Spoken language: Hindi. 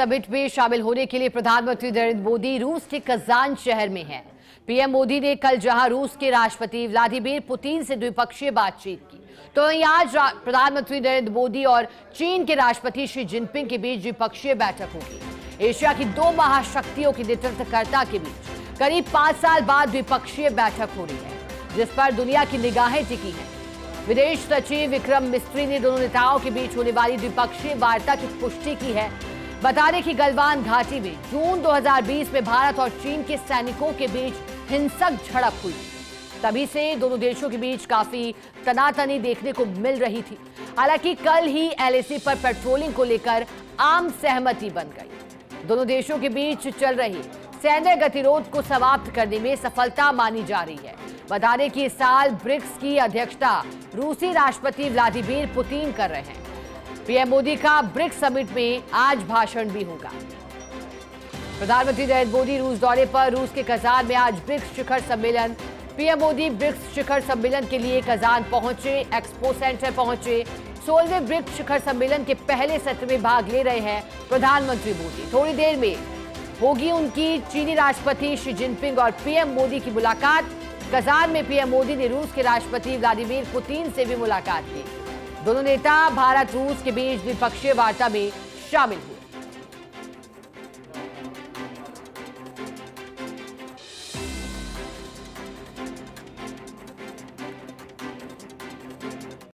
समिट में शामिल होने के लिए प्रधानमंत्री नरेंद्र मोदी रूस के कजान शहर में हैं। पीएम मोदी ने कल जहाँ रूस के राष्ट्रपति व्लादिमीर पुतिन से द्विपक्षीय बातचीत की तो वहीं आज प्रधानमंत्री नरेंद्र मोदी और चीन के राष्ट्रपति शी जिनपिंग के बीच द्विपक्षीय बैठक होगी। एशिया की दो महाशक्तियों के नेतृत्वकर्ता के बीच करीब पाँच साल बाद द्विपक्षीय बैठक हो रही है, जिस पर दुनिया की निगाहें टिकी हैं। विदेश सचिव विक्रम मिस्त्री ने दोनों नेताओं के बीच होने वाली द्विपक्षीय वार्ता की पुष्टि की है। बता दें कि गलवान घाटी में जून 2020 में भारत और चीन के सैनिकों के बीच हिंसक झड़प हुई। तभी से दोनों देशों के बीच काफ़ी तनातनी देखने को मिल रही थी। हालाँकि कल ही एलएसी पर पेट्रोलिंग को लेकर आम सहमति बन गई। दोनों देशों के बीच चल रही सैन्य गतिरोध को समाप्त करने में सफलता मानी जा रही है। बता दें कि इस साल ब्रिक्स की अध्यक्षता रूसी राष्ट्रपति व्लादिमीर पुतिन कर रहे हैं। पीएम मोदी का ब्रिक्स समिट में आज भाषण भी होगा। प्रधानमंत्री नरेंद्र मोदी रूस दौरे पर, रूस के कजान में आज ब्रिक्स शिखर सम्मेलन। पीएम मोदी ब्रिक्स शिखर सम्मेलन के लिए कजान पहुँचे, एक्सपो सेंटर पहुँचे। सोलहवें ब्रिक्स शिखर सम्मेलन के पहले सत्र में भाग ले रहे हैं प्रधानमंत्री मोदी। थोड़ी देर में होगी उनकी चीनी राष्ट्रपति शी जिनपिंग और पीएम मोदी की मुलाकात। कजान में पीएम मोदी ने रूस के राष्ट्रपति व्लादिमीर पुतिन से भी मुलाकात की। दोनों नेता भारत रूस के बीच द्विपक्षीय वार्ता में शामिल हुए।